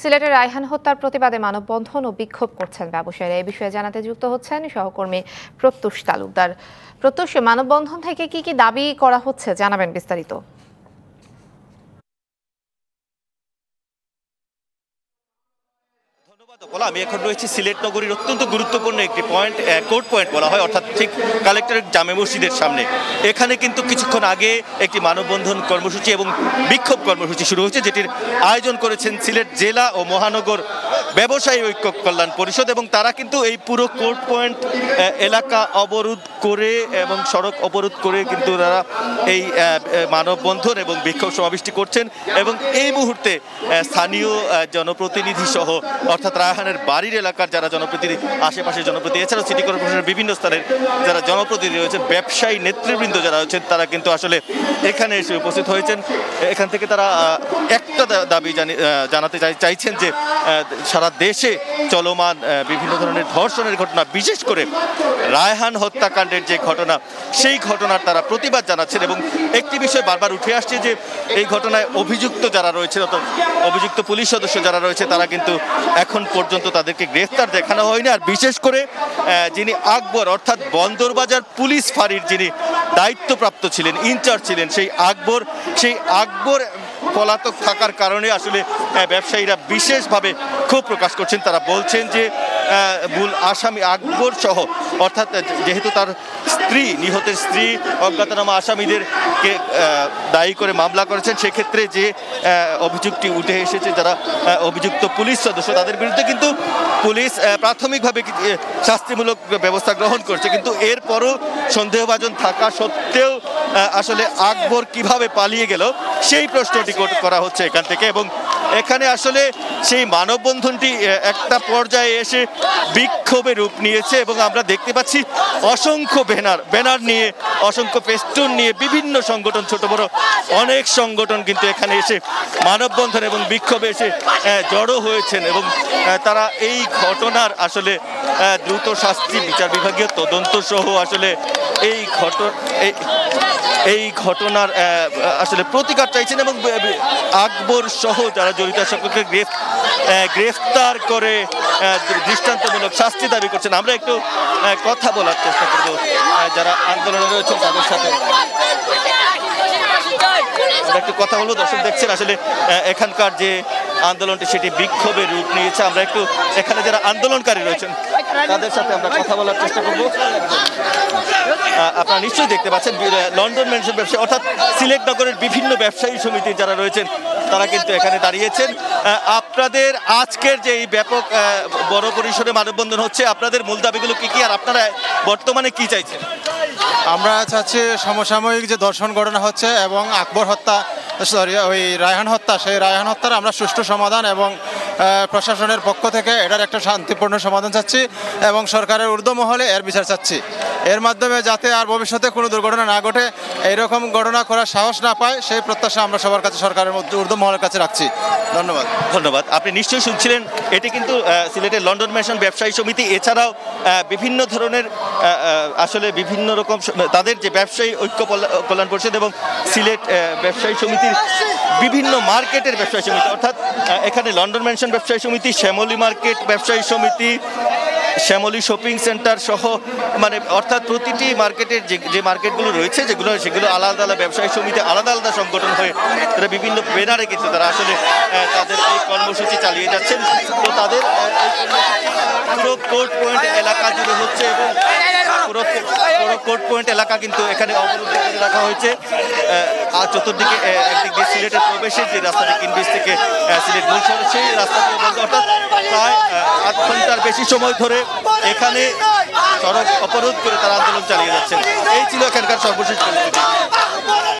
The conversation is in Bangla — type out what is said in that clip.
সিলেটের রায়হান হত্যার প্রতিবাদে মানববন্ধন ও বিক্ষোভ করছেন ব্যবসায়ীরা। এ বিষয়ে জানাতে যুক্ত হচ্ছেন সহকর্মী প্রত্যুষ তালুকদার। প্রত্যুষ, মানববন্ধন থেকে কি কি দাবি করা হচ্ছে জানাবেন বিস্তারিত। আমি এখন রয়েছি সিলেট নগরীর অত্যন্ত গুরুত্বপূর্ণ একটি পয়েন্ট কোর্ট পয়েন্ট বলা হয়, অর্থাৎ ঠিক কালেক্টরেট জামে মসজিদের সামনে। এখানে কিন্তু কিছুক্ষণ আগে একটি মানববন্ধন কর্মসূচি এবং বিক্ষোভ কর্মসূচি শুরু হয়েছে, যেটির আয়োজন করেছেন সিলেট জেলা ও মহানগর ব্যবসায়ী ঐক্য কল্যাণ পরিষদ এবং তারা কিন্তু এই পুরো কোর্ট পয়েন্ট এলাকা অবরোধ করে এবং সড়ক অবরোধ করে কিন্তু তারা এই মানববন্ধন এবং বিক্ষোভ সমাবেশটি করছেন এবং এই মুহূর্তে স্থানীয় জনপ্রতিনিধি সহ অর্থাৎ রায়হানের বাড়ির এলাকার যারা জনপ্রতিনিধি, আশেপাশের জনপ্রতিনিধি, এছাড়াও সিটি কর্পোরেশনের বিভিন্ন স্তরের যারা জনপ্রতিনিধি রয়েছেন, ব্যবসায়ী নেতৃবৃন্দ যারা রয়েছেন, তারা কিন্তু আসলে এখানে এসে উপস্থিত হয়েছেন। এখান থেকে তারা একটা দাবি জানাতে চাইছেন যে সারা দেশে চলমান বিভিন্ন ধরনের ধর্ষণের ঘটনা, বিশেষ করে রায়হান হত্যাকাণ্ডের যে ঘটনা, সেই ঘটনার তারা প্রতিবাদ জানাচ্ছেন এবং একটি বিষয় বারবার উঠে আসছে যে, এই ঘটনায় অভিযুক্ত যারা রয়েছে অভিযুক্ত পুলিশ সদস্য যারা রয়েছে, তারা কিন্তু এখন পর্যন্ত তাদেরকে গ্রেফতার দেখানো হয়নি। আর বিশেষ করে যিনি আকবর, অর্থাৎ বন্দরবাজার পুলিশ ফাঁড়ির যিনি দায়িত্বপ্রাপ্ত ছিলেন, ইনচার্জ ছিলেন, সেই আকবর সেই আকবর পলাতক থাকার কারণে আসলে ব্যবসায়ীরা বিশেষভাবে ক্ষোভ প্রকাশ করছেন। তারা বলছেন যে মূল আসামি আকবর সহ, অর্থাৎ যেহেতু তার স্ত্রী, নিহতের স্ত্রী অজ্ঞাতনামা আসামিদেরকে দায়ী করে মামলা করেছেন, সেক্ষেত্রে যে অভিযোগটি উঠে এসেছে, যারা অভিযুক্ত পুলিশ সদস্য, তাদের বিরুদ্ধে কিন্তু পুলিশ প্রাথমিকভাবে শাস্তিমূলক ব্যবস্থা গ্রহণ করছে। কিন্তু এরপরও সন্দেহভাজন থাকা সত্ত্বেও আসলে আকবর কীভাবে পালিয়ে গেল, সেই প্রশ্নটি করা হচ্ছে এখান থেকে। এবং এখানে আসলে সেই মানববন্ধনটি একটা পর্যায়ে এসে বিক্ষোভে রূপ নিয়েছে এবং আমরা দেখতে পাচ্ছি অসংখ্য ব্যানার ব্যানার নিয়ে অসংখ্য পেস্টুন নিয়ে বিভিন্ন সংগঠন, ছোট বড় অনেক সংগঠন কিন্তু এখানে এসে মানববন্ধন এবং বিক্ষোভে এসে জড়ো হয়েছেন এবং তারা এই ঘটনার আসলে দ্রুত শাস্তি, বিচার বিভাগীয় তদন্ত সহ আসলে এই ঘটনা এই ঘটনার আসলে প্রতিকার চাইছেন এবং আকবর সহ যারা জড়িত সকলকে গ্রেফ গ্রেফতার করে দৃষ্টান্তমূলক শাস্তি দাবি করছেন। আমরা একটু কথা বলার চেষ্টা করব যারা আন্দোলনে রয়েছেন তাদের সাথে। আমরা একটু কথা বলব দর্শক দেখছেন আসলে এখানকার যে আন্দোলনটি, সেটি বিক্ষোভের রূপ নিয়েছে। আমরা একটু এখানে যারা আন্দোলনকারী রয়েছেন, তাদের সাথে আমরা কথা বলার চেষ্টা করব। আপনারা নিশ্চয়ই দেখতে পাচ্ছেন লন্ডন মেনশন ব্যবসায়ী, অর্থাৎ সিলেট নগরের বিভিন্ন ব্যবসায়ী সমিতি যারা রয়েছেন, তারা কিন্তু এখানে দাঁড়িয়েছেন। আপনাদের আজকের যে এই ব্যাপক বড় পরিসরে মানববন্ধন হচ্ছে, আপনাদের মূল দাবিগুলো কী কী, আর আপনারা বর্তমানে কি চাইছেন? আমরা চাচ্ছি সমসাময়িক যে দর্শন ঘটনা হচ্ছে এবং আকবর হত্যা সরি ওই রায়হান হত্যা, সেই রায়হান হত্যার আমরা সুষ্ঠু সমাধান এবং প্রশাসনের পক্ষ থেকে এটার একটা শান্তিপূর্ণ সমাধান চাচ্ছি এবং সরকারের ঊর্ধ্বমহলে এর বিচার চাচ্ছি। এর মাধ্যমে যাতে আর ভবিষ্যতে কোনো দুর্ঘটনা না ঘটে, এইরকম ঘটনা করার সাহস না পায়, সেই প্রত্যাশা আমরা সবার কাছে সরকারের মধ্যে ঊর্ধ্বমহলের কাছে রাখছি। ধন্যবাদ। ধন্যবাদ। আপনি নিশ্চয়ই শুনছিলেন, এটি কিন্তু সিলেটের লন্ডন মেশন ব্যবসায়ী সমিতি, এছাড়াও বিভিন্ন ধরনের আসলে বিভিন্ন রকম তাদের যে ব্যবসায়ী ঐক্য কল্যাণ পরিষদ এবং সিলেট ব্যবসায়ী সমিতির বিভিন্ন মার্কেটের ব্যবসায়ী সমিতি, অর্থাৎ এখানে লন্ডন মেনশন ব্যবসায়ী সমিতি, শ্যামলী মার্কেট ব্যবসায়ী সমিতি শ্যামলী শপিং সেন্টার সহ মানে অর্থাৎ প্রতিটি মার্কেটের যে যে মার্কেটগুলো রয়েছে, যেগুলো, সেগুলো আলাদা আলাদা ব্যবসায়ী সমিতি, আলাদা আলাদা সংগঠন হয়ে তারা বিভিন্ন ব্যানারে কিন্তু তারা আসলে তাদের এই কর্মসূচি চালিয়ে যাচ্ছেন। তো তাদের পুরো কোর্ট পয়েন্ট এলাকা জুড়ে হচ্ছে এবং পুরো পুরো কোর্ট পয়েন্ট এলাকা কিন্তু এখানে অবরুদ্ধ করে রাখা হয়েছে। আর চতুর্দিকে একদিক সিলেটের প্রবেশের যে রাস্তাটি কিনবিস থেকে সিলেট মূল শহর সেই রাস্তাটি বন্ধ অর্থাৎ প্রায় আট ঘণ্টার বেশি সময় ধরে এখানে সড়ক অবরোধ করে তারা আন্দোলন চালিয়ে যাচ্ছে এই ছিল এখানকার সর্বশেষ পরিস্থিতি।